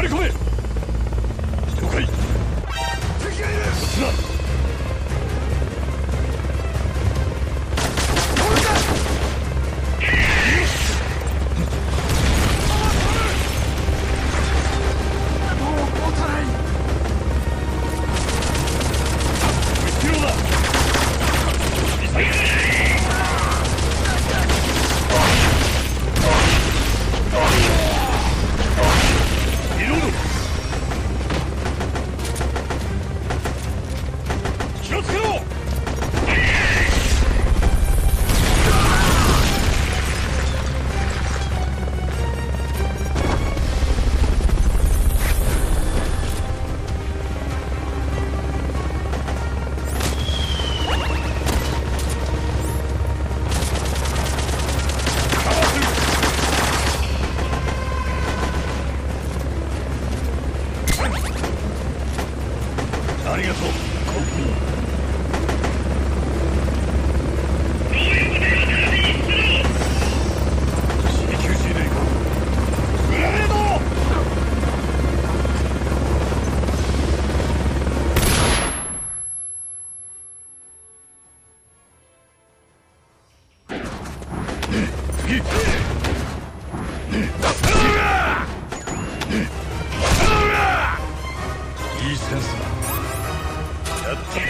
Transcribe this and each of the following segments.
回り込めありがとう。bad.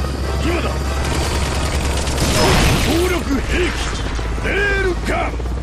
今だ。強力兵器。レールガン